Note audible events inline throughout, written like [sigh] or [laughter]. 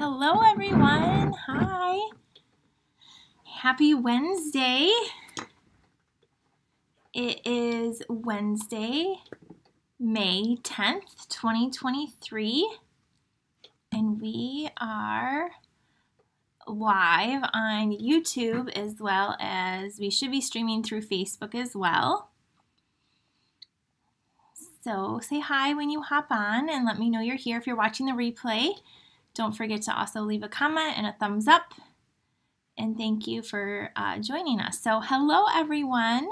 Hello, everyone. Hi. Happy Wednesday. It is Wednesday, May 10th, 2023, and we are live on YouTube as well as we should be streaming through Facebook as well. So say hi when you hop on and let me know you're here if you're watching the replay. Don't forget to also leave a comment and a thumbs up. And thank you for uh, joining us. So, hello everyone.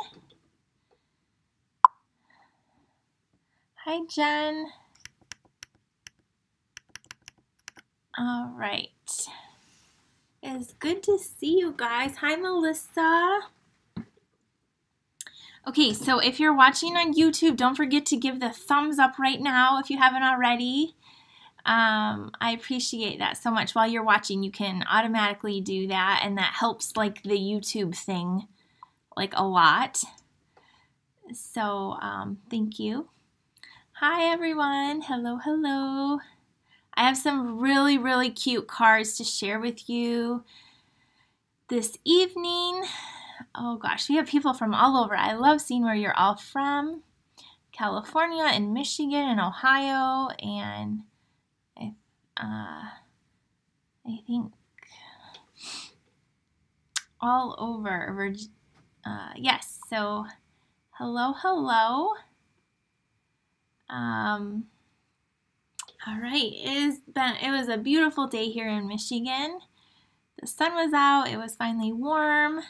Hi, Jen. All right. It's good to see you guys. Hi, Melissa. Okay, so if you're watching on YouTube, don't forget to give the thumbs up right now if you haven't already. Um, I appreciate that so much. While you're watching, you can automatically do that, and that helps like the YouTube thing like a lot. So um, thank you. Hi everyone. Hello, hello. I have some really, really cute cards to share with you this evening. Oh gosh, we have people from all over. I love seeing where you're all from. California and Michigan and Ohio and uh, I think all over. Uh, yes, so hello, hello. Um, all right, it has been it was a beautiful day here in Michigan. The sun was out, it was finally warm,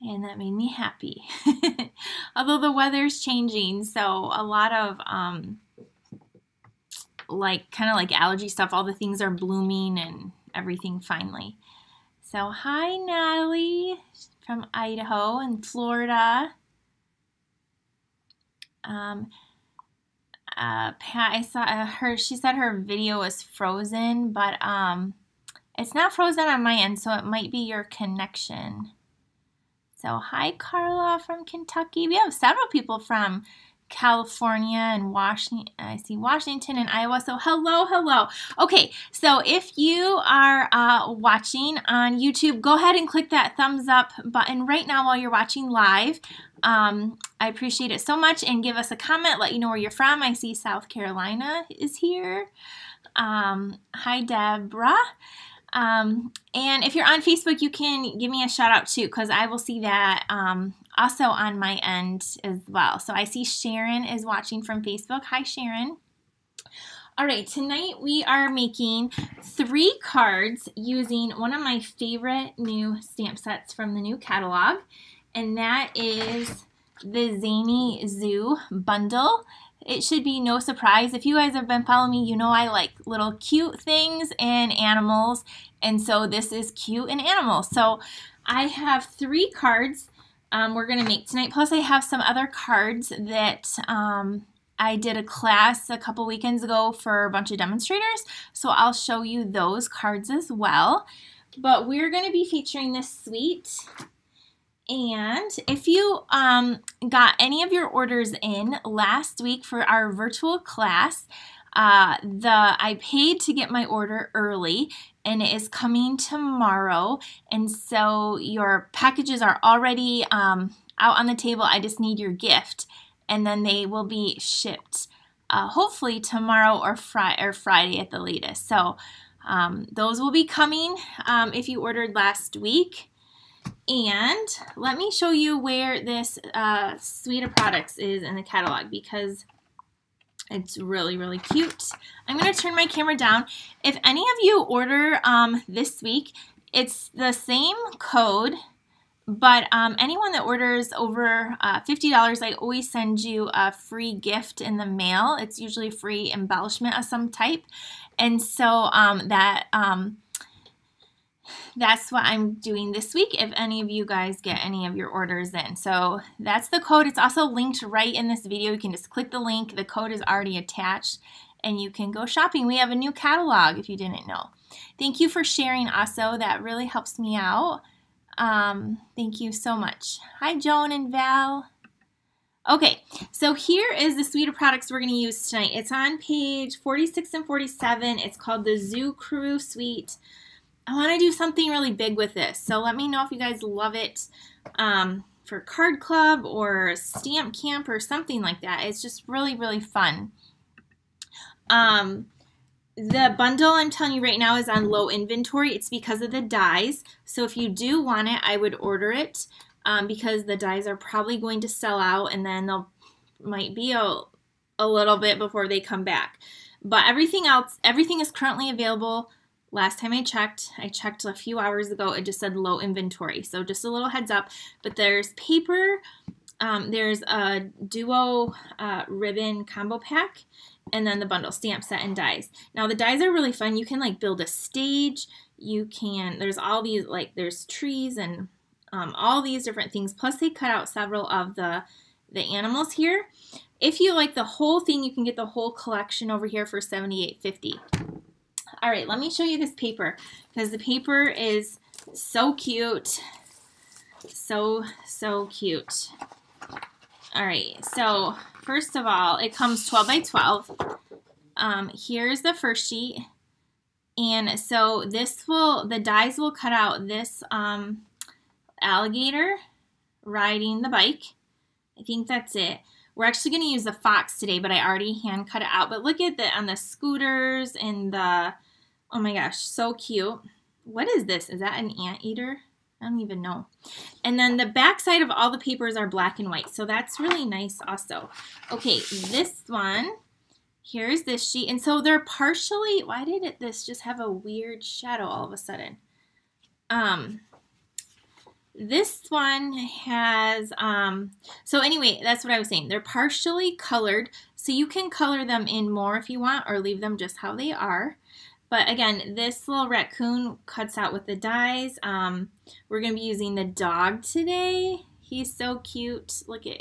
and that made me happy. [laughs] Although the weather's changing, so a lot of um, like kind of like allergy stuff. All the things are blooming and everything finally. So hi Natalie from Idaho and Florida. Um, uh, Pat, I saw uh, her. She said her video was frozen, but um, it's not frozen on my end, so it might be your connection. So hi Carla from Kentucky. We have several people from California and Washington. I see Washington and Iowa. So hello, hello. Okay, so if you are uh, watching on YouTube, go ahead and click that thumbs up button right now while you're watching live. Um, I appreciate it so much and give us a comment. Let you know where you're from. I see South Carolina is here. Um, hi, Deborah. Um, and if you're on Facebook, you can give me a shout out too, because I will see that um, also on my end as well. So I see Sharon is watching from Facebook. Hi, Sharon. All right, tonight we are making three cards using one of my favorite new stamp sets from the new catalog, and that is the Zany Zoo bundle. It should be no surprise. If you guys have been following me, you know I like little cute things and animals, and so this is cute and animals. So I have three cards um, we're going to make tonight. Plus, I have some other cards that um, I did a class a couple weekends ago for a bunch of demonstrators. So I'll show you those cards as well. But we're going to be featuring this suite. And if you um, got any of your orders in last week for our virtual class, uh, the I paid to get my order early and it is coming tomorrow. And so your packages are already um, out on the table. I just need your gift, and then they will be shipped uh, hopefully tomorrow or, fri- or Friday at the latest. So um, those will be coming um, if you ordered last week. And let me show you where this uh, suite of products is in the catalog because it's really, really cute. I'm going to turn my camera down. If any of you order um, this week, it's the same code, but um, anyone that orders over uh, $50, I always send you a free gift in the mail. It's usually free embellishment of some type. And so um, that um, that's what I'm doing this week if any of you guys get any of your orders in. So that's the code. It's also linked right in this video. You can just click the link. The code is already attached and you can go shopping. We have a new catalog if you didn't know. Thank you for sharing also. That really helps me out. Um, thank you so much. Hi, Joan and Val. Okay, so here is the suite of products we're going to use tonight. It's on page 46 and 47. It's called the Zoo Crew Suite. I want to do something really big with this, so let me know if you guys love it um, for card club or stamp camp or something like that. It's just really, really fun. Um, the bundle I'm telling you right now is on low inventory. It's because of the dies. So if you do want it, I would order it um, because the dies are probably going to sell out and then they'll might be a, a little bit before they come back. But everything else, everything is currently available. Last time I checked, I checked a few hours ago, it just said low inventory. So just a little heads up. But there's paper, um, there's a duo uh, ribbon combo pack, and then the bundle stamp set and dies. Now the dies are really fun. You can like build a stage. You can, there's all these like, there's trees and um, all these different things. Plus they cut out several of the, the animals here. If you like the whole thing, you can get the whole collection over here for $78.50. All right, let me show you this paper because the paper is so cute. So, so cute. All right, so first of all, it comes 12 by 12. Um, here's the first sheet. And so this will, the dies will cut out this um, alligator riding the bike. I think that's it. We're actually going to use the fox today, but I already hand cut it out. But look at the on the scooters and the, oh my gosh, so cute. What is this? Is that an anteater? I don't even know. And then the back side of all the papers are black and white. So that's really nice also. Okay, this one, here's this sheet. And so they're partially, why did it, this just have a weird shadow all of a sudden? Um, this one has, um, so anyway, that's what I was saying. They're partially colored, so you can color them in more if you want or leave them just how they are. But again, this little raccoon cuts out with the dies. Um, we're going to be using the dog today. He's so cute. Look at,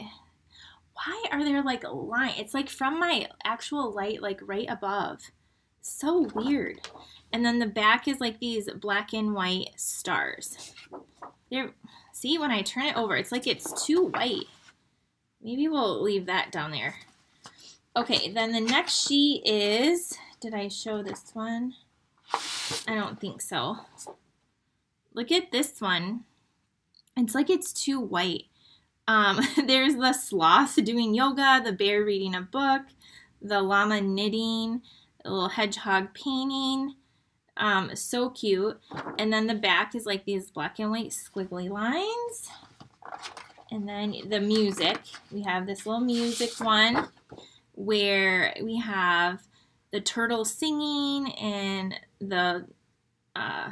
why are there like a line? It's like from my actual light, like right above. So weird. And then the back is like these black and white stars. There, see, when I turn it over, it's like it's too white. Maybe we'll leave that down there. Okay, then the next sheet is, did I show this one? I don't think so. Look at this one. It's like it's too white. Um, [laughs] there's the sloth doing yoga, the bear reading a book, the llama knitting, a little hedgehog painting, um, so cute. And then the back is like these black and white squiggly lines. And then the music. We have this little music one where we have the turtle singing and the uh,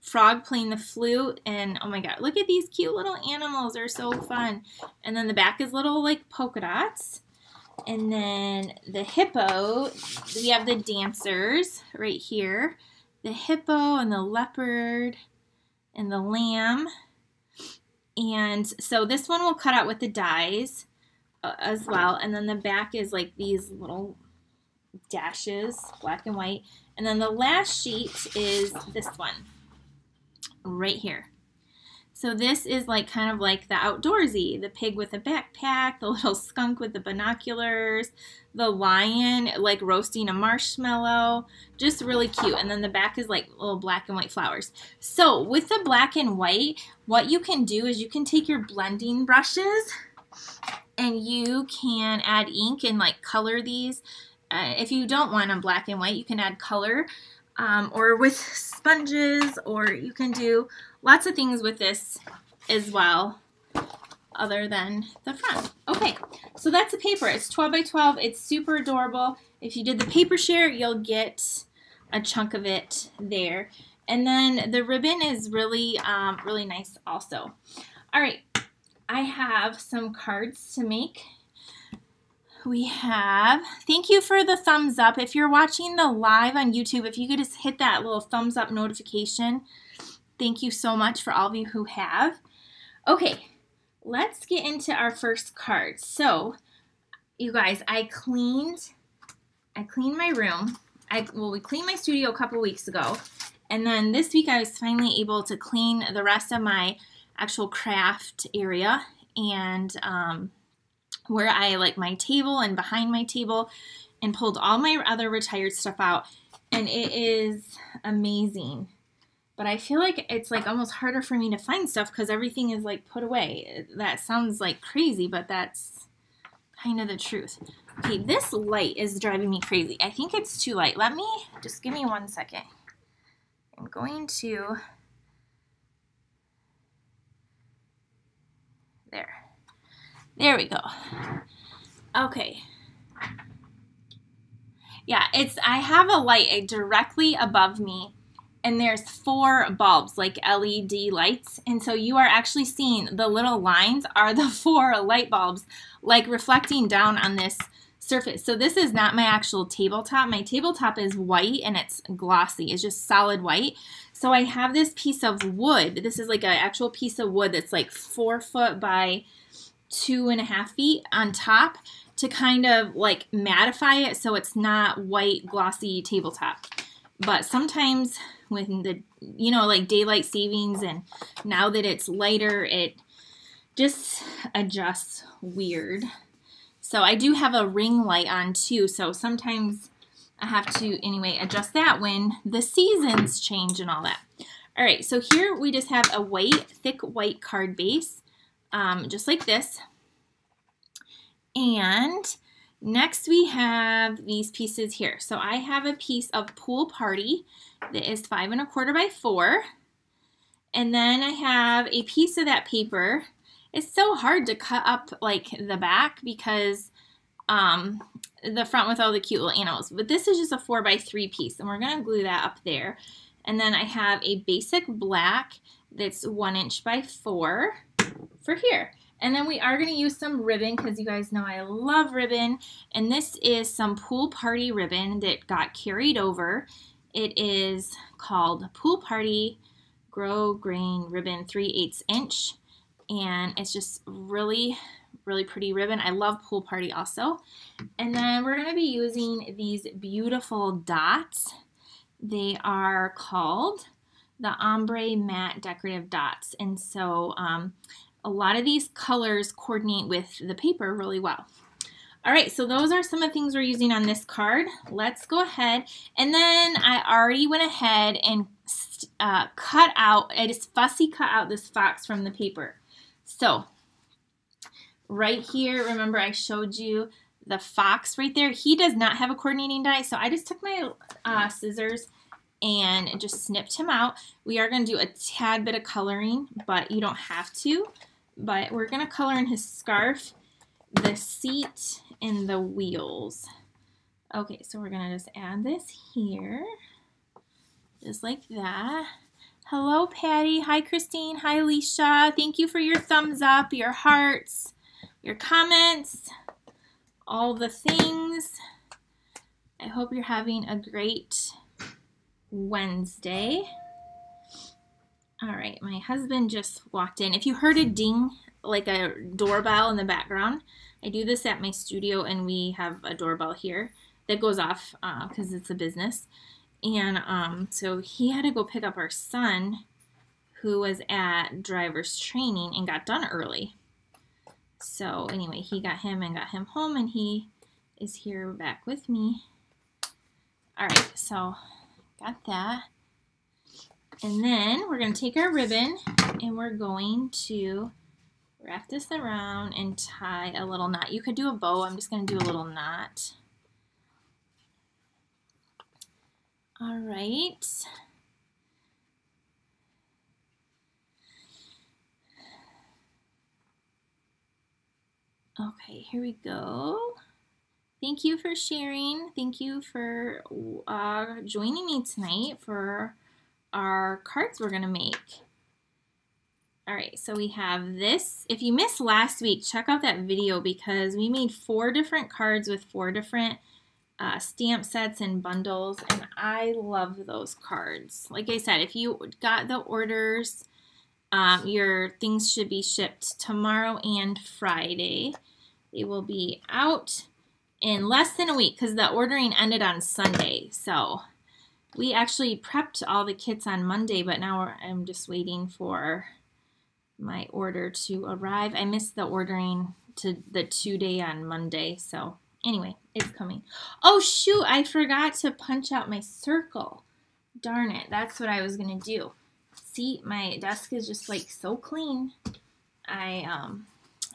frog playing the flute. And oh my god, look at these cute little animals. They're so fun. And then the back is little like polka dots. And then the hippo, we have the dancers right here. The hippo and the leopard and the lamb. And so this one will cut out with the dies uh, as well. And then the back is like these little dashes, black and white. And then the last sheet is this one right here. So this is like kind of like the outdoorsy, the pig with a backpack, the [laughs] little skunk with the binoculars, the lion like roasting a marshmallow, just really cute. And then the back is like little black and white flowers. So with the black and white, what you can do is you can take your blending brushes and you can add ink and like color these. Uh, if you don't want them black and white, you can add color um, or with sponges or you can do lots of things with this as well other than the front. Okay, so that's the paper. It's 12 by 12. It's super adorable. If you did the paper share, you'll get a chunk of it there. And then the ribbon is really, um, really nice also. All right, I have some cards to make. We have, thank you for the thumbs up. If you're watching the live on YouTube, if you could just hit that little thumbs up notification, Thank you so much for all of you who have. Okay, let's get into our first card. So, you guys, I cleaned, I cleaned my room. I well, we cleaned my studio a couple weeks ago, and then this week I was finally able to clean the rest of my actual craft area and um, where I like my table and behind my table and pulled all my other retired stuff out. And it is amazing. But I feel like it's like almost harder for me to find stuff because everything is like put away. That sounds like crazy, but that's kind of the truth. Okay, this light is driving me crazy. I think it's too light. Let me, just give me one second. I'm going to, there. There we go. Okay. Yeah, it's, I have a light directly above me and there's four bulbs like LED lights and so you are actually seeing the little lines are the [laughs] four light bulbs like reflecting down on this surface. So this is not my actual tabletop. My tabletop is white and it's glossy. It's just solid white. So I have this piece of wood. This is like an actual piece of wood that's like four foot by two and a half feet on top to kind of like mattify it so it's not white glossy tabletop. But sometimes when the, you know, like daylight savings and now that it's lighter, it just adjusts weird. So I do have a ring light on too. So sometimes I have to, anyway, adjust that when the seasons change and all that. All right, so here we just have a white, thick white card base, um, just like this. And next we have these pieces here. So I have a piece of Pool Party that is five and a quarter by four. And then I have a piece of that paper it's so hard to cut up like the back because um, the front with all the cute little animals. But this is just a four by three piece and we're gonna glue that up there. And then I have a basic black that's one inch by four for here. And then we are going to use some ribbon because you guys know I love ribbon. And this is some pool party ribbon that got carried over. It is called Pool Party Grosgrain Ribbon 3 8 inch and it's just really really pretty ribbon. I love Pool Party also. And then we're going to be using these beautiful dots. They are called the Ombre Matte Decorative Dots. And so um, a lot of these colors coordinate with the paper really well. All right, so those are some of the things we're using on this card. Let's go ahead. And then I already went ahead and uh, cut out, I just fussy cut out this fox from the paper. So right here, remember I showed you the fox right there. He does not have a coordinating die, so I just took my uh, scissors and just snipped him out. We are going to do a tad bit of coloring, but you don't have to. But we're going to color in his scarf, the seat, and the wheels. Okay, so we're going to just add this here, just like that. Hello, Patty. Hi, Christine. Hi, Alicia. Thank you for your thumbs up, your hearts, your comments, all the things. I hope you're having a great Wednesday. All right, my husband just walked in. If you heard a ding, like a doorbell in the background, I do this at my studio and we have a doorbell here that goes off because uh, it's a business. And um, so he had to go pick up our son who was at driver's training and got done early. So anyway, he got him and got him home and he is here back with me. All right, so got that. And then we're going to take our ribbon and we're going to wrap this around and tie a little knot. You could do a bow. I'm just going to do a little knot. All right. Okay, here we go. Thank you for sharing. Thank you for uh, joining me tonight for our cards we're going to make. All right, so we have this. If you missed last week, check out that video because we made four different cards with four different uh, stamp sets and bundles, and I love those cards. Like I said, if you got the orders, um, your things should be shipped tomorrow and Friday. They will be out in less than a week because the ordering ended on Sunday. So we actually prepped all the kits on Monday, but now I'm just waiting for my order to arrive. I missed the ordering to the two day on Monday. So anyway, it's coming. Oh shoot, I forgot to punch out my circle. Darn it, that's what I was gonna do. See, my desk is just like so clean. I um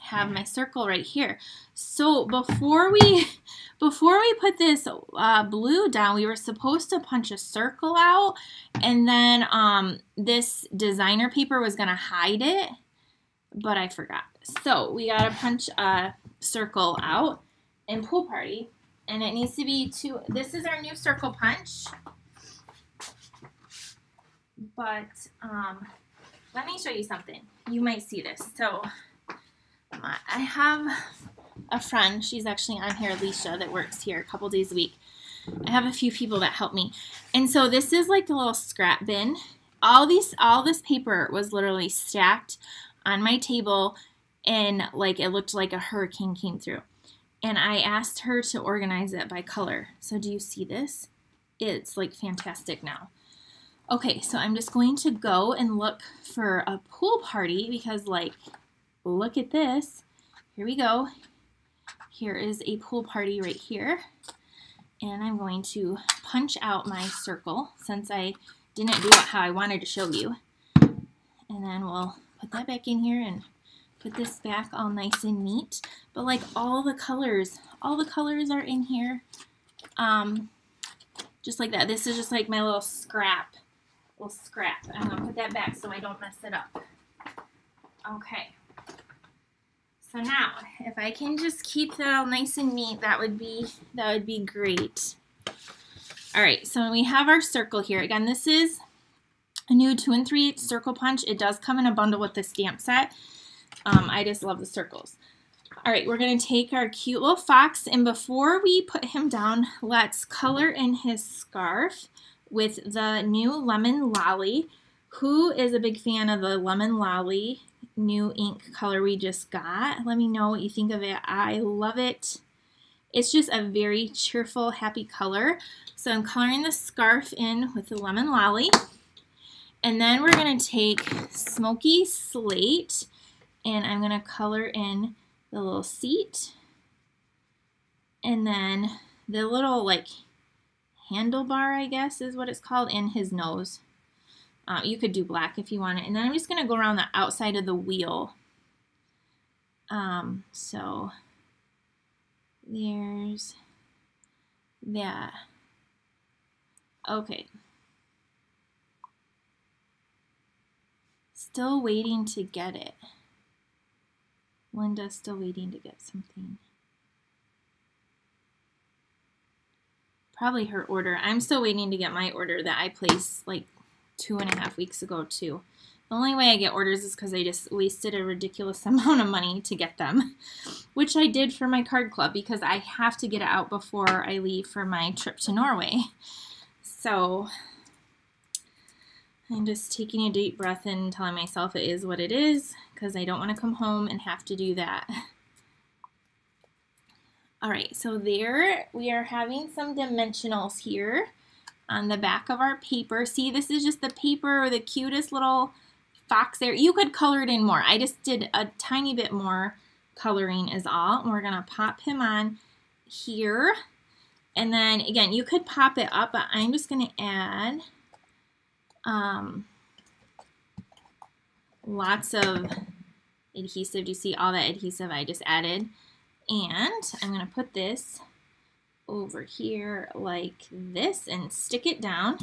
have my circle right here. So before we [laughs] before we put this uh, blue down, we were supposed to punch a circle out and then um, this designer paper was to hide it, but I forgot. So we got to punch a circle out in pool party and it needs to be two, this is our new circle punch. But um, let me show you something. You might see this. So I have a friend, she's actually on here, Alicia, that works here a couple days a week. I have a few people that help me. And so this is like a little scrap bin. All these all this paper was literally stacked on my table and like it looked like a hurricane came through. And I asked her to organize it by color. So do you see this? It's like fantastic now. Okay, so I'm just going to go and look for a pool party because like look at this. Here we go. Here is a pool party right here. And I'm going to punch out my circle since I didn't do it how I wanted to show you. And then we'll put that back in here and put this back all nice and neat. But like all the colors, all the colors are in here. Um, just like that. This is just like my little scrap, little scrap. I'm gonna put that back so I don't mess it up. Okay. So now, if I can just keep that all nice and neat, that would be that would be great. All right, so we have our circle here. Again, this is a new two and three circle punch. It does come in a bundle with the stamp set. Um, I just love the circles. All right, we're gonna take our cute little fox, and before we put him down, let's color in his scarf with the new Lemon Lolly. Who is a big fan of the Lemon Lolly new ink color we just got. Let me know what you think of it. I love it. It's just a very cheerful, happy color. So I'm coloring the scarf in with the Lemon Lolly. And then we're going to take Smoky Slate and I'm going to color in the little seat. And then the little like handlebar, I guess is what it's called, in his nose. Uh, you could do black if you want it. And then I'm just going to go around the outside of the wheel. Um, so there's that. Okay. Still waiting to get it. Linda's still waiting to get something. Probably her order. I'm still waiting to get my order that I placed like two and a half weeks ago too. The only way I get orders is because I just wasted a ridiculous [laughs] amount of money to get them, which I did for my card club because I have to get it out before I leave for my trip to Norway. So I'm just taking a deep breath and telling myself it is what it is because I don't want to come home and have to do that. All right, so there we are having some dimensionals here on the back of our paper. See, this is just the paper or the cutest little fox there. You could color it in more. I just did a tiny bit more coloring is all. And we're going to pop him on here. And then, again, you could pop it up, but I'm just going to add um, lots of adhesive. Do you see all that adhesive I just added? And I'm going to put this over here like this and stick it down.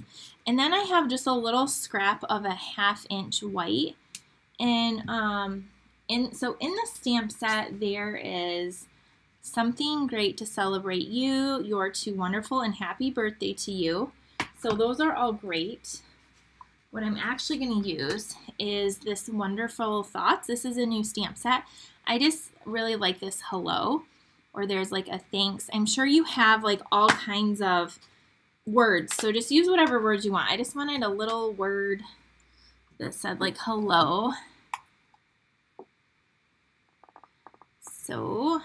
And then I have just a little scrap of a half inch white. And um, in, so in the stamp set, there is something great to celebrate you. You're too wonderful and happy birthday to you. So those are all great. What I'm actually going to use is this wonderful thoughts. This is a new stamp set. I just really like this hello or there's like a thanks. I'm sure you have like all kinds of words. So just use whatever words you want. I just wanted a little word that said like hello. So,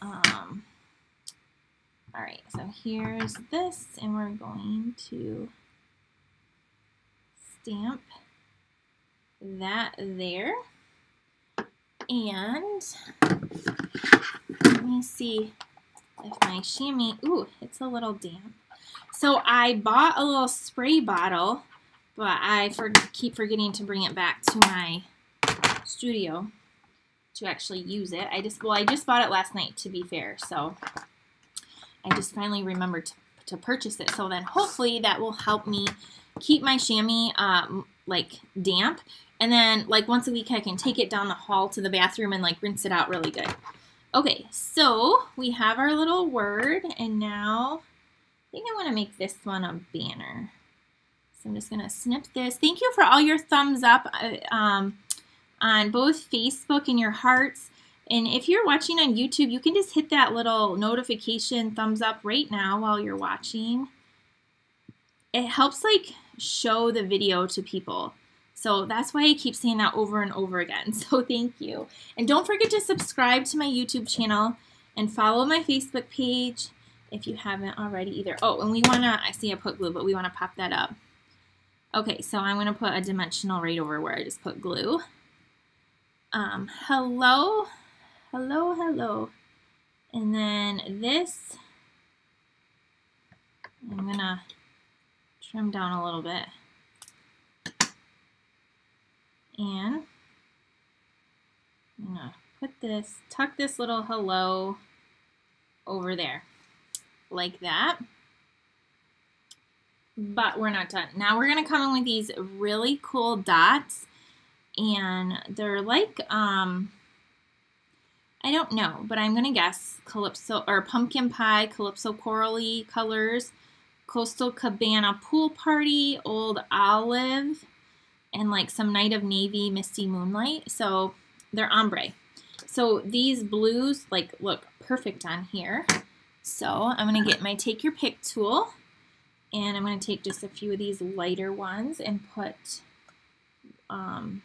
um, all right, so here's this, and we're going to stamp that there. And let me see if my chamois, ooh, it's a little damp. So I bought a little spray bottle, but I for, keep forgetting to bring it back to my studio to actually use it. I just, well, I just bought it last night to be fair, so I just finally remembered to, to purchase it. So then hopefully that will help me keep my chamois um, like damp. And then like once a week I can take it down the hall to the bathroom and like rinse it out really good. Okay, so we have our little word and now I think I want to make this one a banner. So I'm just going to snip this. Thank you for all your thumbs up uh, um, on both Facebook and your hearts. And if you're watching on YouTube, you can just hit that little notification thumbs up right now while you're watching. It helps like show the video to people. So that's why I keep saying that over and over again. [laughs] So thank you. And don't forget to subscribe to my YouTube channel and follow my Facebook page if you haven't already either. Oh, and we want to, I see I put glue, but we want to pop that up. Okay, so I'm going to put a dimensional right over where I just put glue. Um, hello, hello, hello. And then this, I'm going to trim down a little bit. And I'm to put this, tuck this little hello over there, like that. But we're not done. Now we're to come in with these really cool dots. And they're like, um, I don't know, but I'm to guess Calypso, or Pumpkin Pie, Calypso Corally colors. Coastal Cabana Pool Party, Old Olive, and like some Night of Navy Misty Moonlight. So they're ombre. So these blues like look perfect on here. So I'm going to get my Take Your Pick tool and I'm going to take just a few of these lighter ones and put um,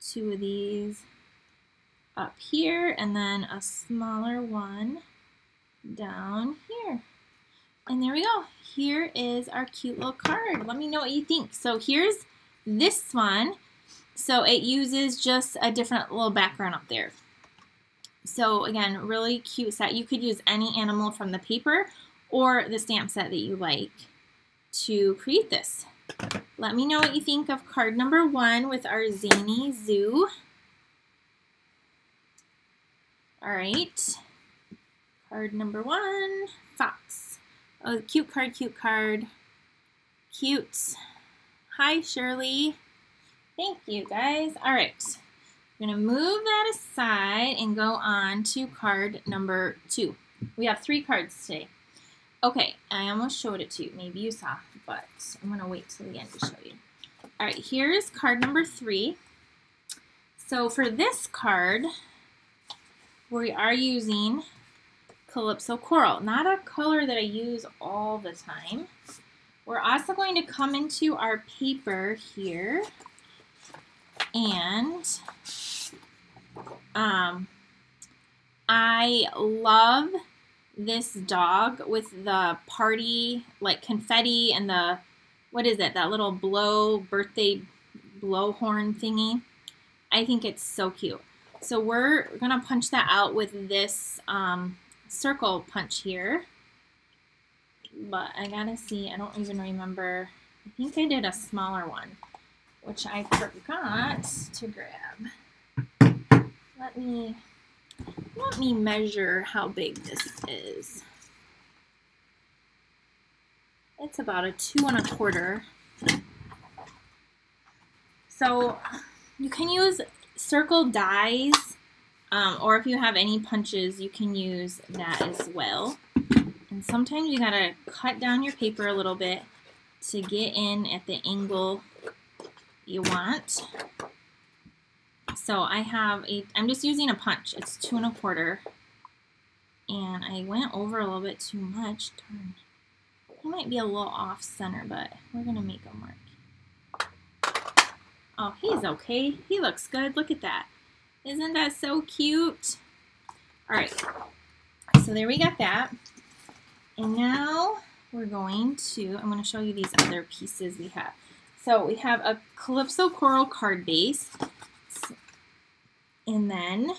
two of these up here and then a smaller one down here. And there we go. Here is our cute little card. Let me know what you think. So here's this one. So it uses just a different little background up there. So again, really cute set. You could use any animal from the paper or the stamp set that you like to create this. Let me know what you think of card number one with our zany zoo. All right, card number one, fox. Oh, cute card, cute card. Cute. Hi, Shirley. Thank you, guys. All right. I'm going to move that aside and go on to card number two. We have three cards today. Okay, I almost showed it to you. Maybe you saw, but I'm going to wait till the end to show you. All right, here's card number three. So for this card, we are using Calypso Coral. Not a color that I use all the time. We're also going to come into our paper here and um, I love this dog with the party like confetti and the what is it that little blow birthday blow horn thingy I think it's so cute so we're gonna punch that out with this um, circle punch here. But I gotta see, I don't even remember. I think I did a smaller one, which I forgot to grab. Let me, let me measure how big this is. It's about a two and a quarter. So you can use circle dies um, or if you have any punches, you can use that as well. And sometimes you gotta cut down your paper a little bit to get in at the angle you want. So I have a, I'm just using a punch. It's two and a quarter. And I went over a little bit too much. Darn. He might be a little off center, but we're gonna make him work. Oh, he's okay. He looks good. Look at that. Isn't that so cute? All right, so there we got that. And now we're going to, I'm going to show you these other pieces we have. So we have a Calypso Coral card base. And then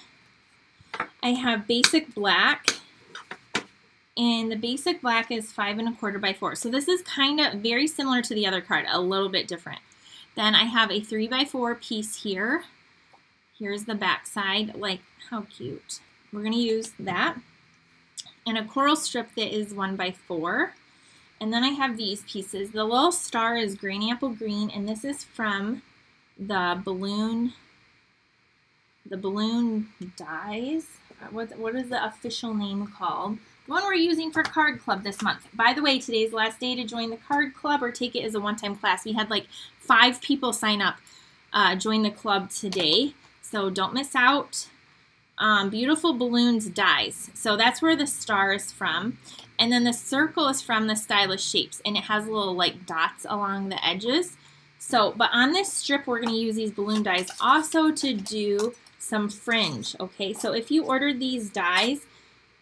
I have basic black. And the basic black is five and a quarter by four. So this is kind of very similar to the other card, a little bit different. Then I have a three by four piece here. Here's the back side, like how cute. We're gonna use that. And a coral strip that is one by four. And then I have these pieces. The little star is Granny Apple Green, and this is from the balloon, the balloon dies. Uh, what, what is the official name called? The one we're using for Card Club this month. By the way, today's last day to join the Card Club or take it as a one-time class. We had like five people sign up, uh, join the club today. So don't miss out. Um, Beautiful Balloons Dies. So that's where the star is from. And then the circle is from the Stylish Shapes. And it has little like dots along the edges. So, but on this strip, we're going to use these balloon dies also to do some fringe. Okay, so if you ordered these dies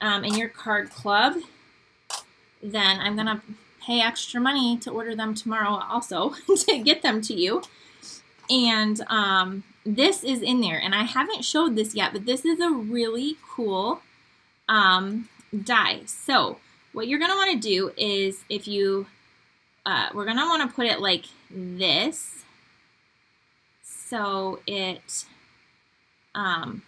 um, in your card club, then I'm going to pay extra money to order them tomorrow also [laughs] to get them to you. And um, this is in there, and I haven't showed this yet, but this is a really cool um, die. So what you're going to want to do is if you, uh, we're going to want to put it like this so it um,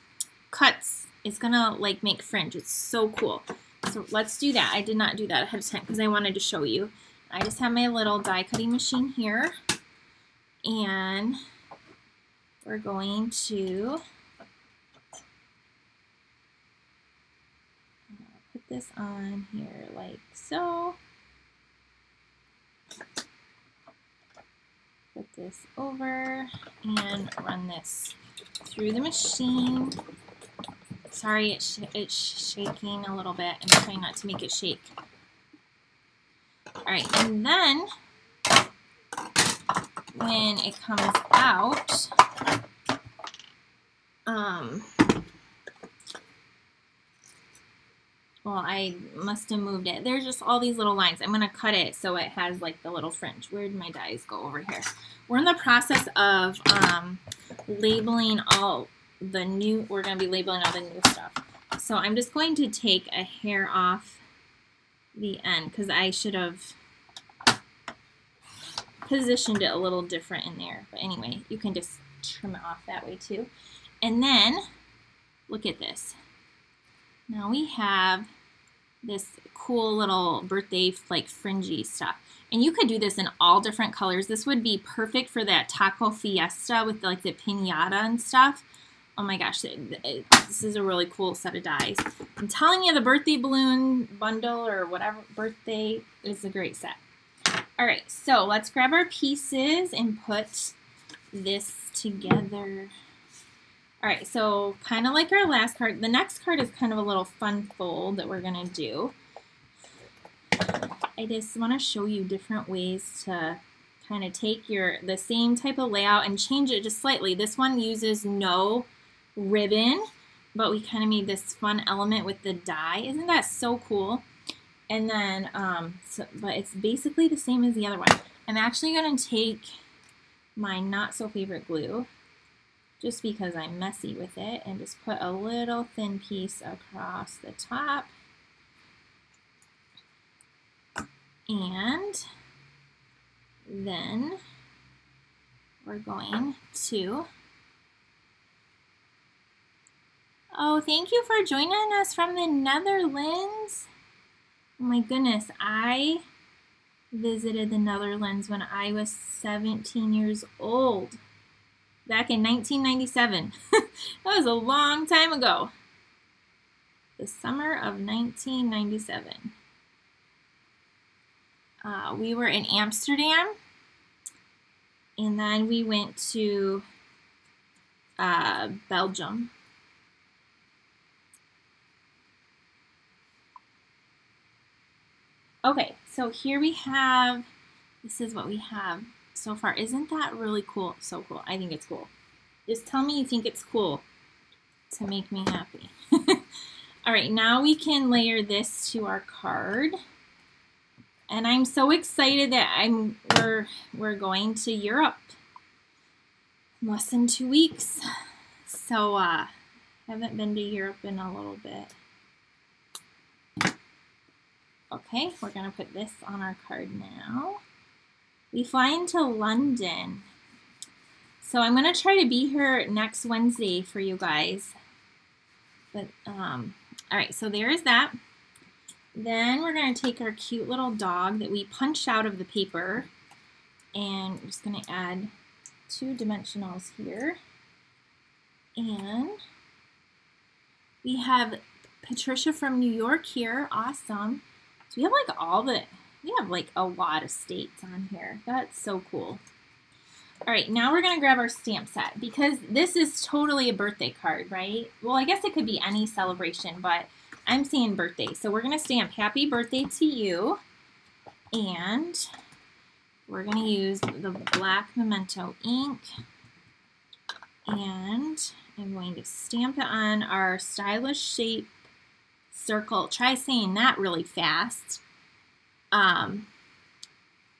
cuts. It's going to like make fringe. It's so cool. So let's do that. I did not do that ahead of time because I wanted to show you. I just have my little die cutting machine here and we're going to put this on here like so. Put this over and run this through the machine. Sorry, it's, sh it's shaking a little bit. I'm trying not to make it shake. All right, and then when it comes out, um, well, I must have moved it. There's just all these little lines. I'm going to cut it so it has like the little fringe. Where did my dies go over here? We're in the process of um, labeling all the new, we're going to be labeling all the new stuff. So I'm just going to take a hair off the end because I should have positioned it a little different in there. But anyway, you can just trim it off that way too. And then, look at this. Now we have this cool little birthday like fringy stuff. And you could do this in all different colors. This would be perfect for that taco fiesta with like the pinata and stuff. Oh my gosh, this is a really cool set of dies. I'm telling you, the birthday balloon bundle or whatever birthday is a great set. All right, so let's grab our pieces and put this together. All right, so kind of like our last card, the next card is kind of a little fun fold that we're gonna do. I just wanna show you different ways to kind of take your the same type of layout and change it just slightly. This one uses no ribbon, but we kind of made this fun element with the die. Isn't that so cool? And then, um, so, but it's basically the same as the other one. I'm actually going to take my not so favorite glue, just because I'm messy with it, and just put a little thin piece across the top. And then we're going to Oh, thank you for joining us from the Netherlands. My goodness, I visited the Netherlands when I was 17 years old. Back in 1997. [laughs] that was a long time ago. The summer of 1997. Uh, we were in Amsterdam. And then we went to uh, Belgium Okay, so here we have, this is what we have so far. Isn't that really cool? So cool. I think it's cool. Just tell me you think it's cool to make me happy. [laughs] All right, now we can layer this to our card. And I'm so excited that I'm we're we're going to Europe in less than two weeks. So uh, Haven't been to Europe in a little bit. Okay, we're going to put this on our card now. We fly into London. So I'm going to try to be here next Wednesday for you guys. But, um, all right, so there's that. Then we're going to take our cute little dog that we punched out of the paper. And we're just going to add two dimensionals here. And we have Patricia from New York here. Awesome. So we have like all the, we have like a lot of states on here. That's so cool. All right, now we're going to grab our stamp set because this is totally a birthday card, right? Well, I guess it could be any celebration, but I'm saying birthday. So we're going to stamp happy birthday to you. And we're going to use the black memento ink. And I'm going to stamp it on our stylish shape circle. Try saying that really fast. Um,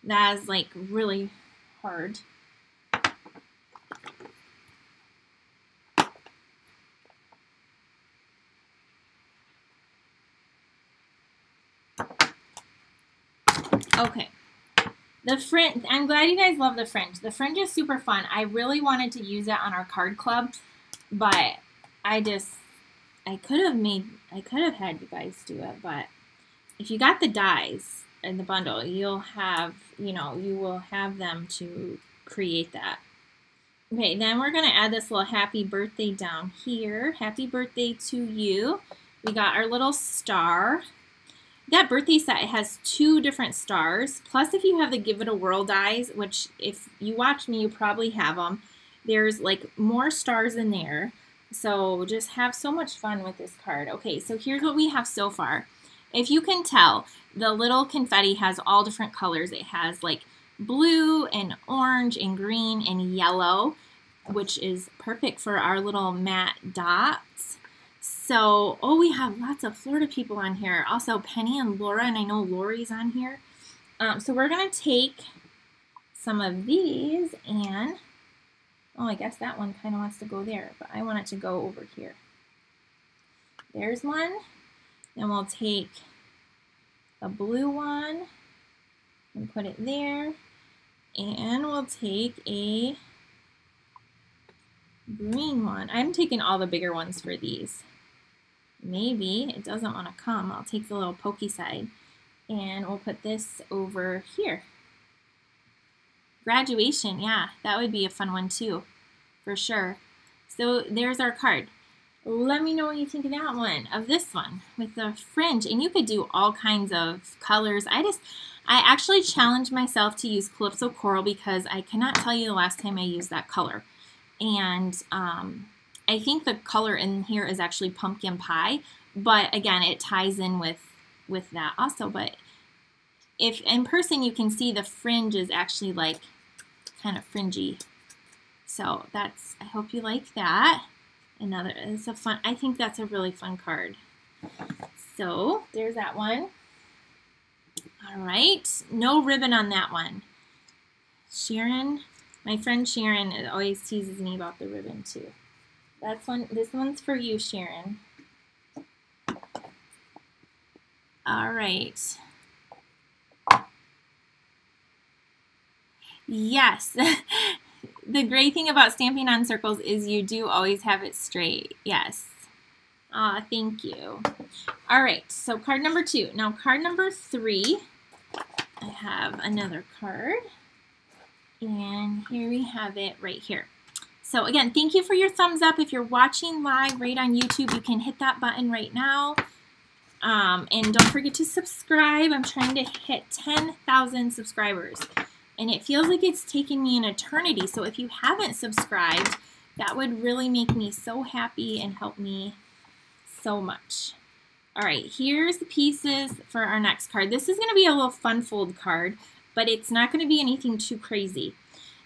that is like really hard. Okay. The fringe, I'm glad you guys love the fringe. The fringe is super fun. I really wanted to use it on our card club, but I just, I could have made, I could have had you guys do it, but if you got the dies in the bundle, you'll have, you know, you will have them to create that. Okay, then we're going to add this little happy birthday down here. Happy birthday to you. We got our little star. That birthday set has two different stars. Plus, if you have the Give It a Whirl dies, which if you watch me, you probably have them, there's like more stars in there. So just have so much fun with this card. Okay, so here's what we have so far. If you can tell, the little confetti has all different colors. It has like blue and orange and green and yellow, which is perfect for our little matte dots. So, oh, we have lots of Florida people on here. Also, Penny and Laura, and I know Lori's on here. Um, so we're going to take some of these and, oh, I guess that one kind of wants to go there, but I want it to go over here. There's one. Then we'll take a blue one and put it there. And we'll take a green one. I'm taking all the bigger ones for these. Maybe it doesn't want to come. I'll take the little pokey side and we'll put this over here. Graduation, yeah, that would be a fun one too, for sure. So there's our card. Let me know what you think of that one, of this one with the fringe. And you could do all kinds of colors. I just, I actually challenged myself to use Calypso Coral because I cannot tell you the last time I used that color. And um, I think the color in here is actually pumpkin pie, but again, it ties in with, with that also. But if in person you can see the fringe is actually like kind of fringy. So that's, I hope you like that. Another, it's a fun, I think that's a really fun card. So there's that one. All right, no ribbon on that one. Sharon, my friend Sharon always teases me about the ribbon too. That's one, this one's for you, Sharon. All right. Yes. [laughs] the great thing about stamping on circles is you do always have it straight. Yes. Ah, thank you. All right, so card number two. Now card number three, I have another card. And here we have it right here. So again, thank you for your thumbs up. If you're watching live right on YouTube, you can hit that button right now. Um, and don't forget to subscribe. I'm trying to hit 10,000 subscribers and it feels like it's taken me an eternity. So if you haven't subscribed, that would really make me so happy and help me so much. All right, here's the pieces for our next card. This is going to be a little fun fold card, but it's not going to be anything too crazy.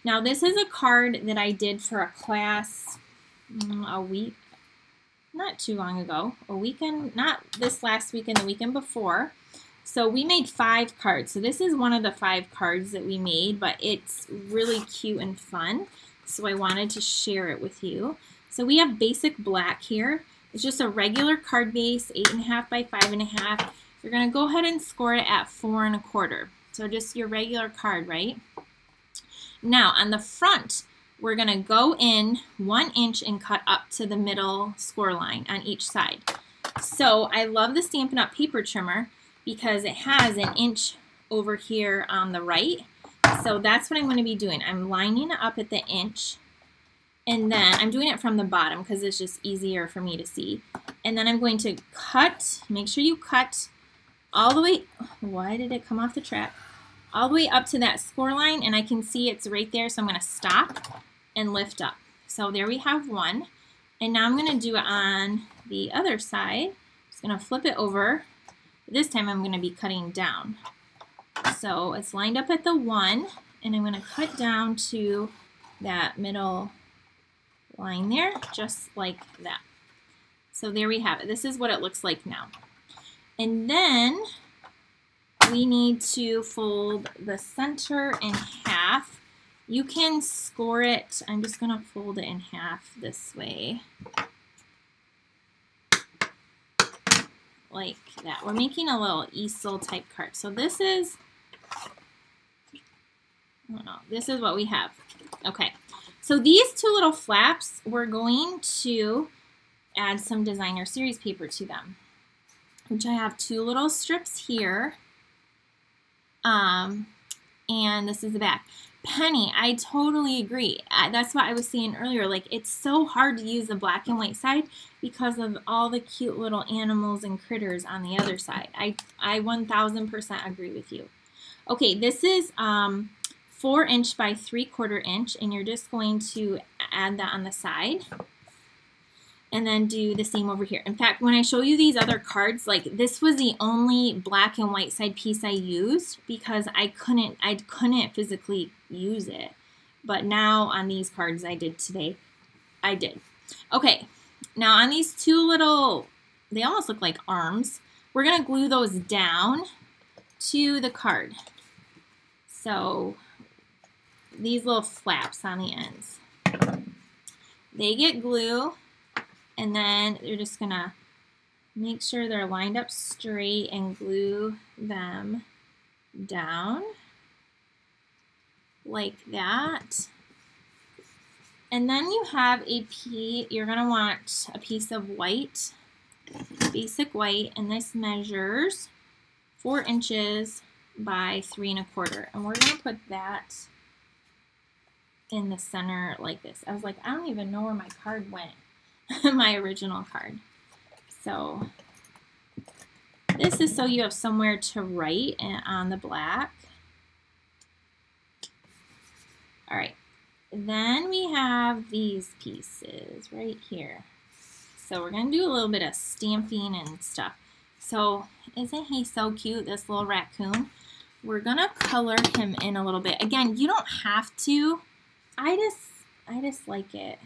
Now, this is a card that I did for a class mm, a week, not too long ago, a weekend, not this last weekend, the weekend before. So we made five cards. So this is one of the five cards that we made, but it's really cute and fun. So I wanted to share it with you. So we have basic black here. It's just a regular card base, eight and a half by five and a half. You're gonna go ahead and score it at four and a quarter. So just your regular card, right? Now on the front, we're gonna go in one inch and cut up to the middle score line on each side. So I love the Stampin' Up! paper trimmer because it has an inch over here on the right. So that's what I'm going to be doing. I'm lining up at the inch and then I'm doing it from the bottom because it's just easier for me to see. And then I'm going to cut, make sure you cut all the way, why did it come off the track? All the way up to that score line and I can see it's right there so I'm going to stop and lift up. So there we have one. And now I'm going to do it on the other side. Just going to flip it over. This time I'm going to be cutting down. So it's lined up at the one and I'm going to cut down to that middle line there, just like that. So there we have it. This is what it looks like now. And then we need to fold the center in half. You can score it. I'm just going to fold it in half this way. Like that. We're making a little easel type card. So this is, oh no, this is what we have. Okay. So these two little flaps, we're going to add some designer series paper to them, which I have two little strips here. Um, and this is the back. Penny, I totally agree. That's what I was saying earlier. Like, it's so hard to use the black and white side because of all the cute little animals and critters on the other side. I, I 1000% agree with you. Okay, this is um, four inch by three quarter inch and you're just going to add that on the side and then do the same over here. In fact, when I show you these other cards, like this was the only black and white side piece I used because I couldn't, I couldn't physically use it. But now on these cards I did today, I did. Okay, now on these two little, they almost look like arms, we're gonna glue those down to the card. So these little flaps on the ends. They get glue and then you're just gonna make sure they're lined up straight and glue them down like that. And then you have a piece, you're gonna want a piece of white, basic white, and this measures four inches by three and a quarter. And we're gonna put that in the center like this. I was like, I don't even know where my card went, [laughs] my original card. So this is so you have somewhere to write on the black. All right, then we have these pieces right here. So we're going to do a little bit of stamping and stuff. So isn't he so cute, this little raccoon? We're going to color him in a little bit. Again, you don't have to I just, I just like it.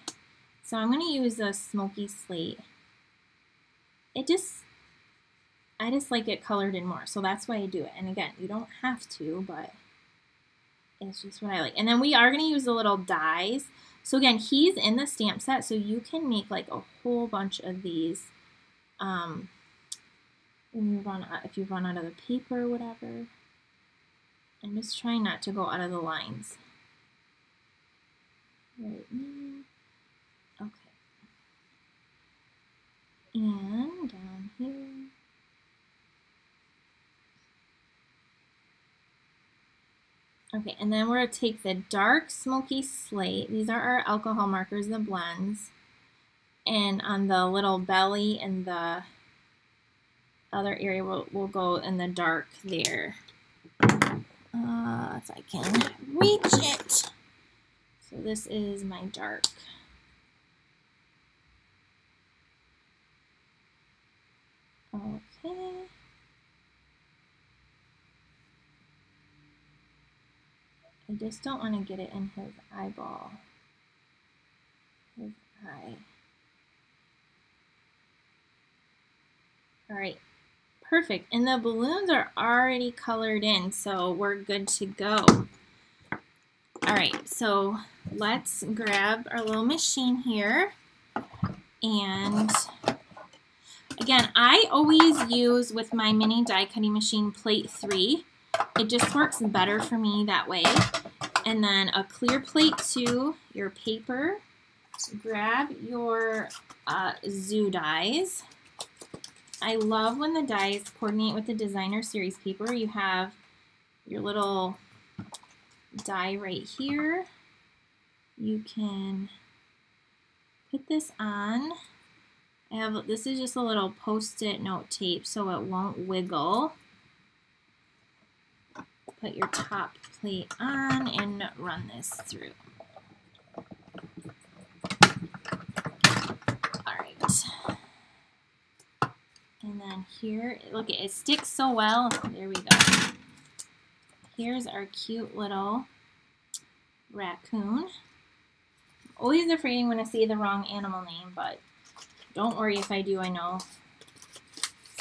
So I'm going to use a smoky slate. It just, I just like it colored in more. So that's why I do it. And again, you don't have to, but it's just what I like. And then we are going to use the little dies. So again, he's in the stamp set, so you can make like a whole bunch of these. Um, when you run out, if you run out of the paper or whatever. I'm just trying not to go out of the lines right now. Okay. And down here. Okay, and then we're going to take the dark smoky slate. These are our alcohol markers, the blends. And on the little belly and the other area, we'll, we'll go in the dark there. Uh, if I can reach it. So this is my dark. Okay. I just don't want to get it in his eyeball. His eye. All right, perfect. And the balloons are already colored in, so we're good to go. All right, so let's grab our little machine here and again, I always use with my mini die cutting machine plate three. It just works better for me that way. And then a clear plate two, your paper. Grab your uh, zoo dies. I love when the dies coordinate with the designer series paper. You have your little die right here. You can put this on. I have this is just a little post-it note tape so it won't wiggle. Put your top plate on and run this through. Alright. And then here, look, it sticks so well. There we go. Here's our cute little raccoon. Always afraid when I say the wrong animal name, but don't worry if I do, I know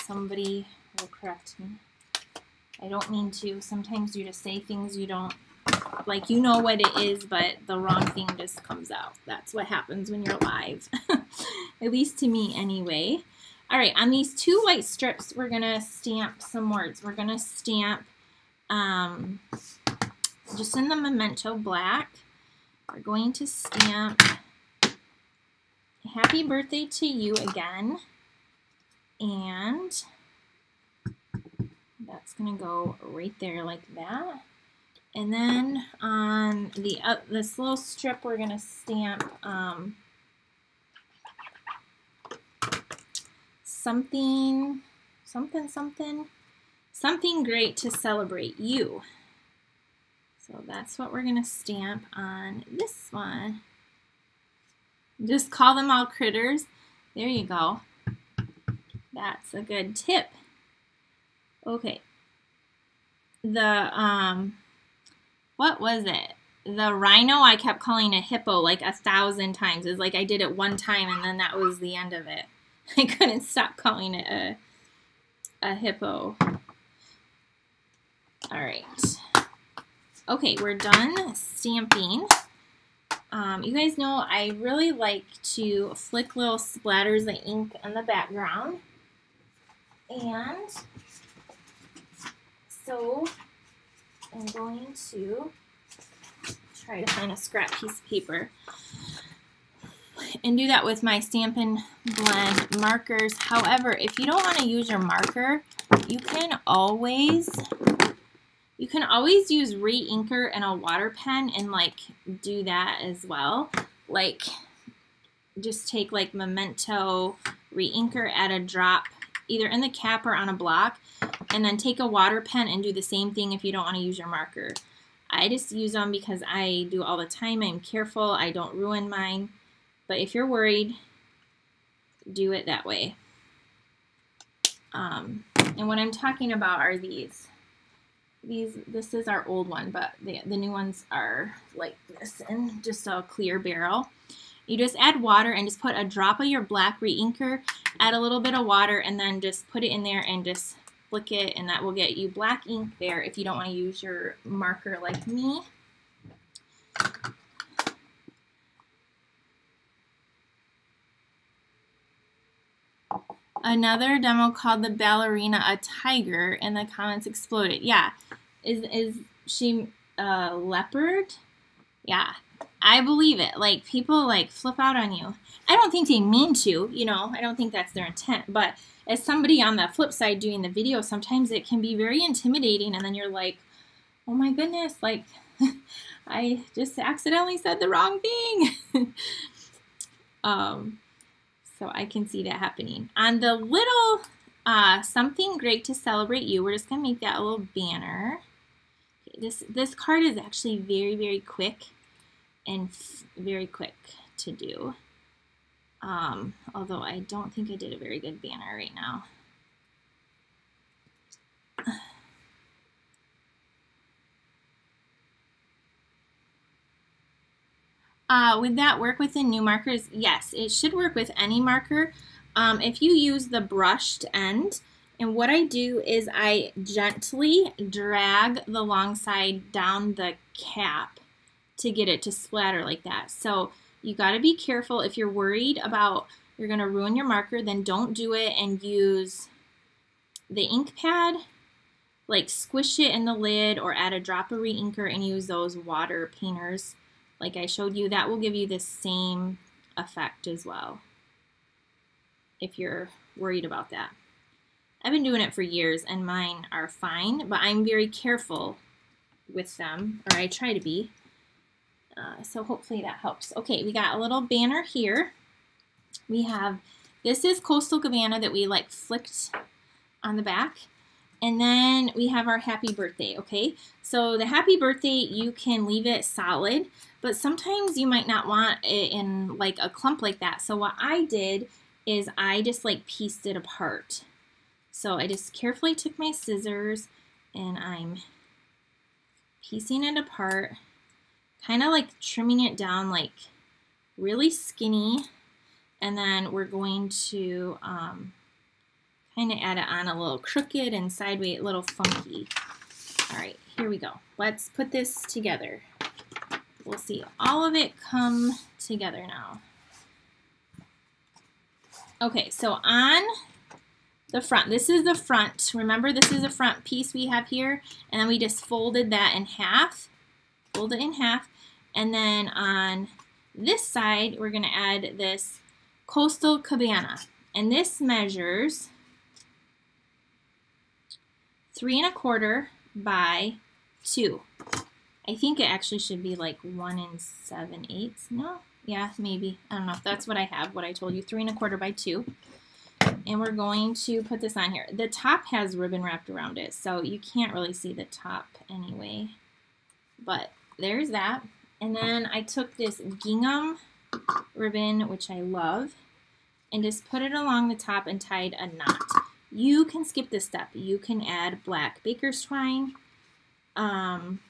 somebody will correct me. I don't mean to. Sometimes you just say things you don't, like you know what it is, but the wrong thing just comes out. That's what happens when you're live. [laughs] At least to me anyway. All right, on these two white strips, we're to stamp some words. We're to stamp um, just in the Memento Black. We're going to stamp happy birthday to you again. And that's going to go right there like that. And then on the uh, this little strip, we're going to stamp um, something, something, something, something great to celebrate you. So that's what we're going to stamp on this one. Just call them all critters. There you go. That's a good tip. Okay. The, um, what was it? The rhino, I kept calling a hippo like a thousand times. It's like I did it one time and then that was the end of it. [laughs] I couldn't stop calling it a, a hippo. All right. Okay, we're done stamping. Um, you guys know I really like to flick little splatters of ink in the background. And so I'm going to try to find a scrap piece of paper and do that with my Stampin' Blend markers. However, if you don't want to use your marker, you can always you can always use re-inker and a water pen and like do that as well. Like just take like Memento re-inker, add a drop either in the cap or on a block, and then take a water pen and do the same thing if you don't want to use your marker. I just use them because I do all the time. I'm careful. I don't ruin mine. But if you're worried, do it that way. Um, and what I'm talking about are these these this is our old one but the, the new ones are like this and just a clear barrel. You just add water and just put a drop of your black re-inker add a little bit of water and then just put it in there and just flick it and that will get you black ink there if you don't want to use your marker like me another demo called the ballerina a tiger and the comments exploded. Yeah. Is is she a leopard? Yeah. I believe it. Like people like flip out on you. I don't think they mean to you know? I don't think that's their intent. But as somebody on the flip side doing the video sometimes it can be very intimidating and then you're like oh my goodness like [laughs] i just accidentally said the wrong thing. [laughs] Um so I can see that happening. On the little uh, something great to celebrate you, we're just going to make that a little banner. Okay, this, this card is actually very, very quick and very quick to do. Um, although I don't think I did a very good banner right now. Uh, would that work with the new markers? Yes, it should work with any marker. Um, if you use the brushed end, and what I do is I gently drag the long side down the cap to get it to splatter like that. So you got to be careful if you're worried about you're going to ruin your marker, then don't do it and use the ink pad, like squish it in the lid or add a drop of re-inker and use those water painters like I showed you. That will give you the same effect as well if you're worried about that. I've been doing it for years and mine are fine, but I'm very careful with them, or I try to be. Uh, so hopefully that helps. Okay, we got a little banner here. We have, this is Coastal Cabana that we like flicked on the back. And then we have our happy birthday, okay? So the happy birthday, you can leave it solid, but sometimes you might not want it in like a clump like that. So what I did is I just like pieced it apart. So I just carefully took my scissors and I'm piecing it apart, kind of like trimming it down like really skinny. And then we're going to um, kind of add it on a little crooked and sideways, a little funky. All right, here we go. Let's put this together. We'll see all of it come together now. Okay, so on the front, this is the front. Remember, this is the front piece we have here, and then we just folded that in half, fold it in half, and then on this side, we're gonna add this Coastal Cabana, and this measures three and a quarter by two. I think it actually should be like one and seven eighths. No, yeah, maybe. I don't know. That's what I have, what I told you, three and a quarter by two. And we're going to put this on here. The top has ribbon wrapped around it, so you can't really see the top anyway. But there's that. And then I took this gingham ribbon, which I love, and just put it along the top and tied a knot. You can skip this step. You can add black baker's twine. Um,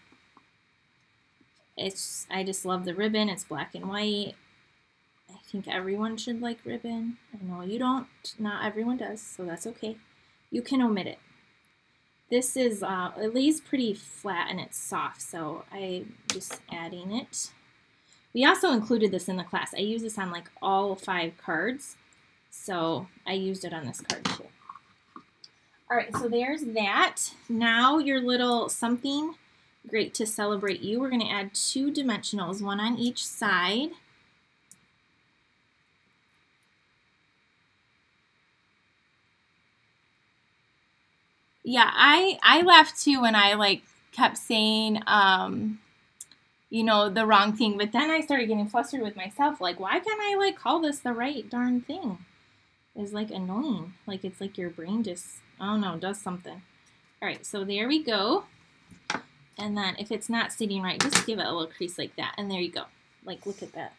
it's I just love the ribbon. It's black and white. I think everyone should like ribbon. I know you don't. Not everyone does, so that's okay. You can omit it. This is, uh, it lays pretty flat and it's soft, so I'm just adding it. We also included this in the class. I use this on like all five cards, so I used it on this card too. All right, so there's that. Now your little something great to celebrate you. We're going to add two dimensionals, one on each side. Yeah, I I laughed too when I like kept saying um you know the wrong thing, but then I started getting flustered with myself like why can't I like call this the right darn thing? Is like annoying. Like it's like your brain just Oh, I don't does something. All right, so there we go. And then if it's not sitting right, just give it a little crease like that. And there you go. Like, look at that.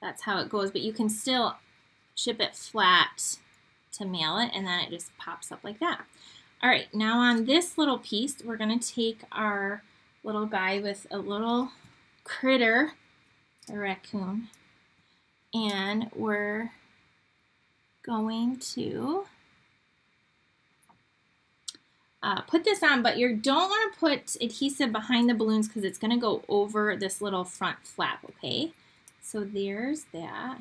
That's how it goes. But you can still ship it flat to mail it. And then it just pops up like that. All right, now on this little piece, we're going to take our little guy with a little critter, a raccoon, and we're going to uh, put this on, but you don't want to put adhesive behind the balloons because it's going to go over this little front flap, okay? So there's that.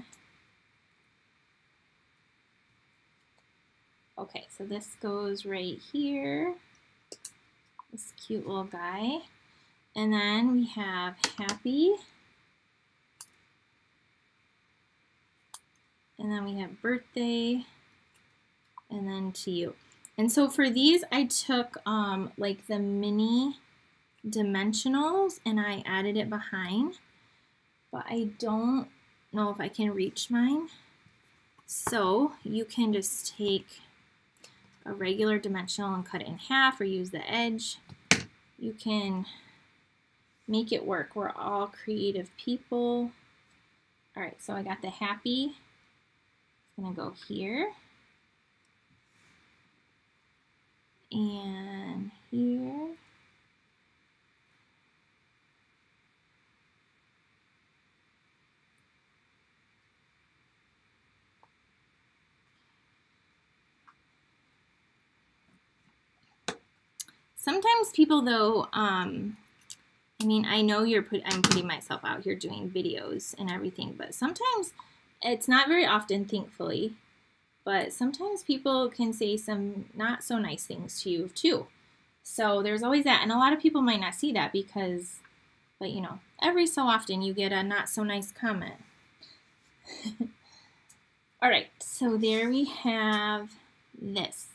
Okay, so this goes right here. This cute little guy. And then we have happy. And then we have birthday. And then to you. And so for these, I took um, like the mini dimensionals and I added it behind, but I don't know if I can reach mine. So you can just take a regular dimensional and cut it in half or use the edge. You can make it work. We're all creative people. All right, so I got the happy. Gonna go here. and here. Sometimes people, though, um, I mean, I know you're put, I'm putting myself out here doing videos and everything, but sometimes it's not very often, thankfully, but sometimes people can say some not so nice things to you too. So there's always that. And a lot of people might not see that because, but you know, every so often you get a not so nice comment. [laughs] All right, so there we have this.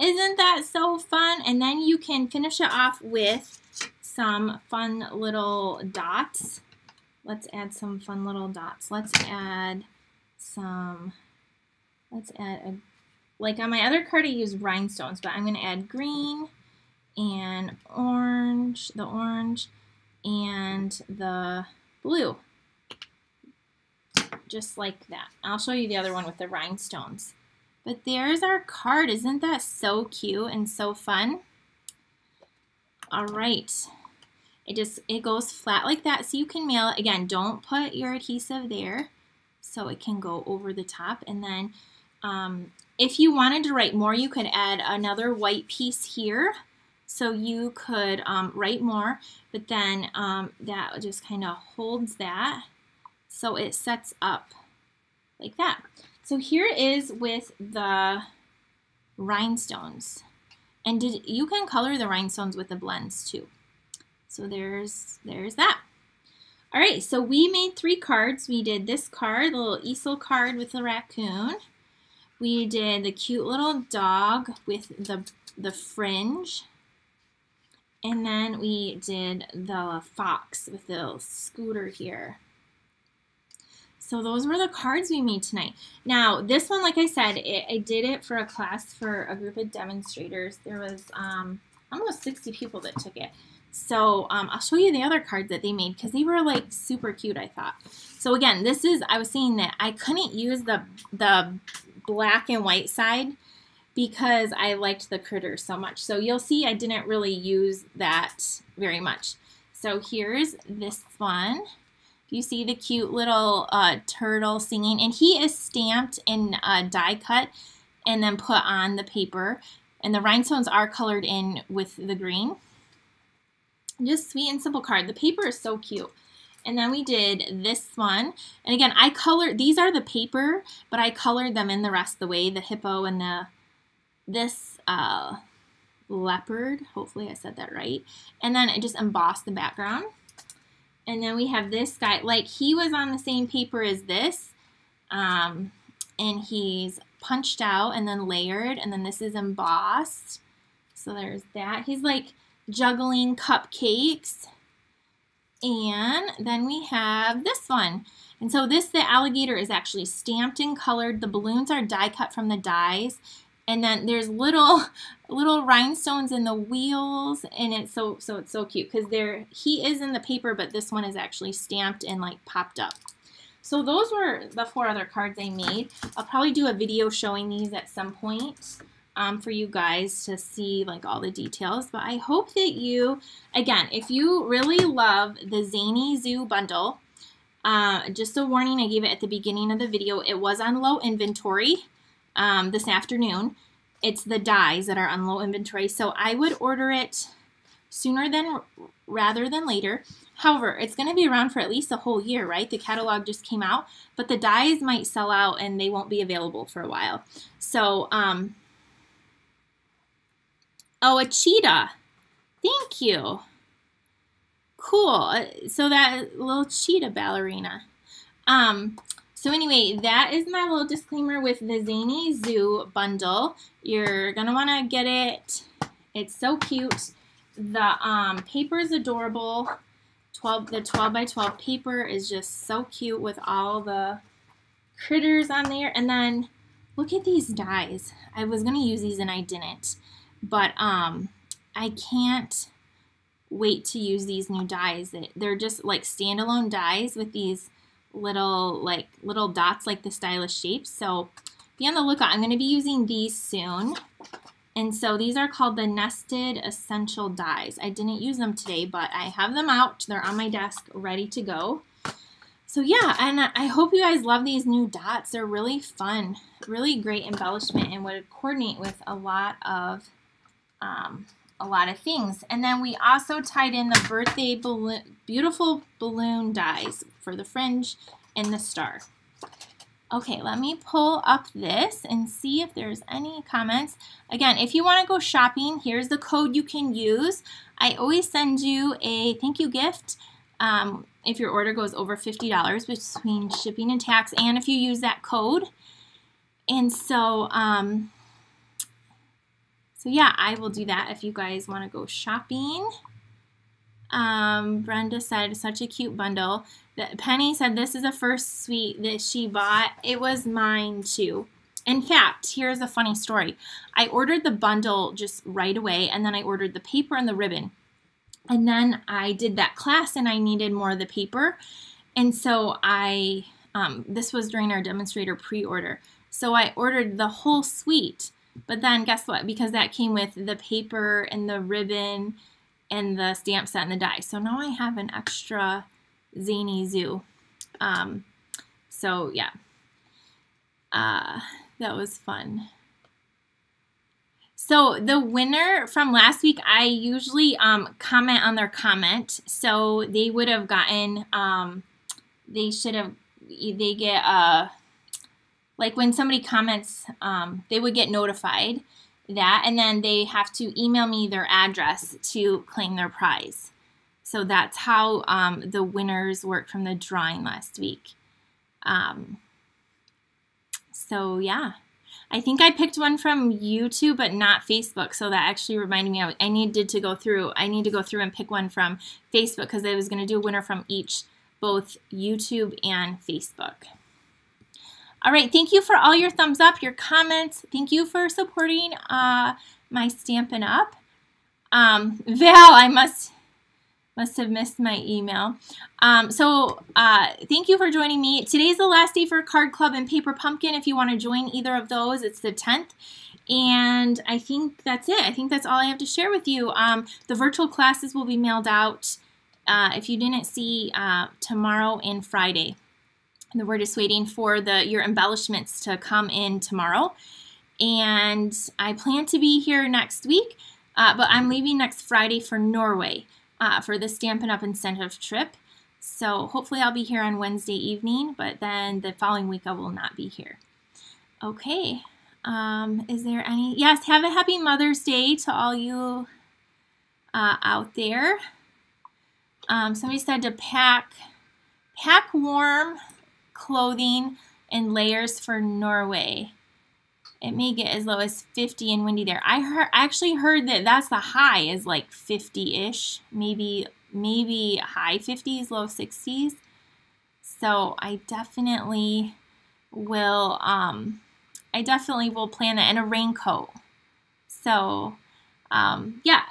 Isn't that so fun? And then you can finish it off with some fun little dots. Let's add some fun little dots. Let's add some, let's add a, like on my other card I use rhinestones, but I'm going to add green and orange, the orange, and the blue. Just like that. I'll show you the other one with the rhinestones. But there's our card. Isn't that so cute and so fun? All right. It just, it goes flat like that so you can mail. Again, don't put your adhesive there so it can go over the top. And then um, if you wanted to write more, you could add another white piece here. So you could um, write more, but then um, that just kind of holds that so it sets up like that. So here is with the rhinestones. And did you can color the rhinestones with the blends too. So there's there's that. All right, so we made three cards. We did this card, the little easel card with the raccoon. We did the cute little dog with the, the fringe. And then we did the fox with the scooter here. So those were the cards we made tonight. Now, this one, like I said, it, I did it for a class for a group of demonstrators. There was um, almost 60 people that took it. So um, I'll show you the other cards that they made because they were like super cute, I thought. So again, this is, I was saying that I couldn't use the, the black and white side because I liked the critters so much. So you'll see I didn't really use that very much. So here's this one. You see the cute little uh, turtle singing, and he is stamped in uh, die cut and then put on the paper. And the rhinestones are colored in with the green. Just sweet and simple card. The paper is so cute. And then we did this one. And again, I colored, these are the paper, but I colored them in the rest of the way, the hippo and the, this uh, leopard. Hopefully I said that right. And then I just embossed the background. And then we have this guy, like he was on the same paper as this. Um, and he's punched out and then layered. And then this is embossed. So there's that. He's like juggling cupcakes. And then we have this one. And so this, the alligator is actually stamped and colored. The balloons are die cut from the dies. And then there's little [laughs] little rhinestones in the wheels and it's so so it's so cute because there he is in the paper but this one is actually stamped and like popped up. So those were the four other cards I made. I'll probably do a video showing these at some point um, for you guys to see like all the details. But I hope that you, again, if you really love the Zany Zoo bundle, uh, just a warning, I gave it at the beginning of the video. It was on low inventory um, this afternoon. It's the dies that are on low inventory. So I would order it sooner than rather than later. However, it's going to be around for at least a whole year, right? The catalog just came out, but the dies might sell out and they won't be available for a while. So, um, oh, a cheetah. Thank you. Cool. Uh, so that little cheetah ballerina. Um, so anyway, that is my little disclaimer with the Zany Zoo bundle. You're going to want to get it. It's so cute. The um, paper is adorable. 12, the 12 by 12 paper is just so cute with all the critters on there. And then look at these dies. I was going to use these and I didn't. But um, I can't wait to use these new dies. They're just like standalone dies with these little like little dots like the stylish shapes. So be on the lookout. I'm going to be using these soon. And so these are called the Nested Essential Dies. I didn't use them today, but I have them out. They're on my desk ready to go. So yeah, and I hope you guys love these new dots. They're really fun, really great embellishment and would coordinate with a lot of um, a lot of things. And then we also tied in the birthday balloon, beautiful balloon dies for the fringe and the star. Okay, let me pull up this and see if there's any comments. Again, if you want to go shopping, here's the code you can use. I always send you a thank you gift um, if your order goes over $50 between shipping and tax and if you use that code. And so, um, so yeah, I will do that if you guys want to go shopping. Um, Brenda said, such a cute bundle. Penny said, this is the first suite that she bought. It was mine too. In fact, here's a funny story. I ordered the bundle just right away, and then I ordered the paper and the ribbon. And then I did that class, and I needed more of the paper. And so I, um, this was during our demonstrator pre-order. So I ordered the whole suite. But then guess what? Because that came with the paper and the ribbon and the stamp set and the die. So now I have an extra Zany Zoo. Um, so yeah, uh, that was fun. So the winner from last week, I usually um, comment on their comment. So they would have gotten, um, they should have, they get, uh, like when somebody comments, um, they would get notified that, and then they have to email me their address to claim their prize. So that's how um, the winners worked from the drawing last week. Um, so yeah, I think I picked one from YouTube, but not Facebook. So that actually reminded me I, I needed to go through. I need to go through and pick one from Facebook because I was going to do a winner from each, both YouTube and Facebook. All right, thank you for all your thumbs up, your comments. Thank you for supporting uh, my Stampin' Up. Um, [laughs] Val, I must must have missed my email. Um, so uh, thank you for joining me. Today's the last day for Card Club and Paper Pumpkin. If you want to join either of those, it's the 10th. And I think that's it. I think that's all I have to share with you. Um, the virtual classes will be mailed out uh, if you didn't see uh, tomorrow and Friday. And we're just waiting for the your embellishments to come in tomorrow. And I plan to be here next week, uh, but I'm leaving next Friday for Norway uh, for the Stampin' Up! incentive trip. So hopefully I'll be here on Wednesday evening, but then the following week I will not be here. Okay, um, is there any? Yes, have a happy Mother's Day to all you uh, out there. Um, somebody said to pack, pack warm clothing and layers for Norway. It may get as low as 50 and windy there. I heard, I actually heard that that's the high is like 50-ish, maybe maybe high 50s, low 60s. So I definitely will um I definitely will plan that in a raincoat. So um yeah.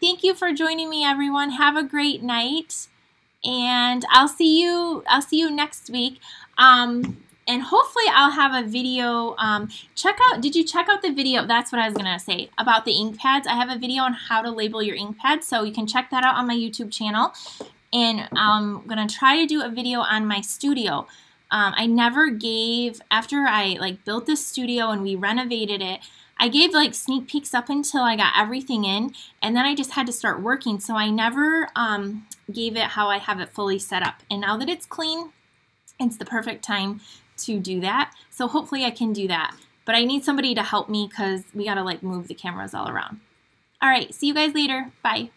Thank you for joining me everyone. Have a great night and I'll see you I'll see you next week. Um, and hopefully I'll have a video. Um, check out, did you check out the video? That's what I was to say about the ink pads. I have a video on how to label your ink pads, so you can check that out on my YouTube channel. And I'm to try to do a video on my studio. Um, I never gave, after I like built this studio and we renovated it, I gave like sneak peeks up until I got everything in, and then I just had to start working. So I never um, gave it how I have it fully set up. And now that it's clean, it's the perfect time to do that. So hopefully I can do that. But I need somebody to help me because we got to like move the cameras all around. All right, see you guys later. Bye.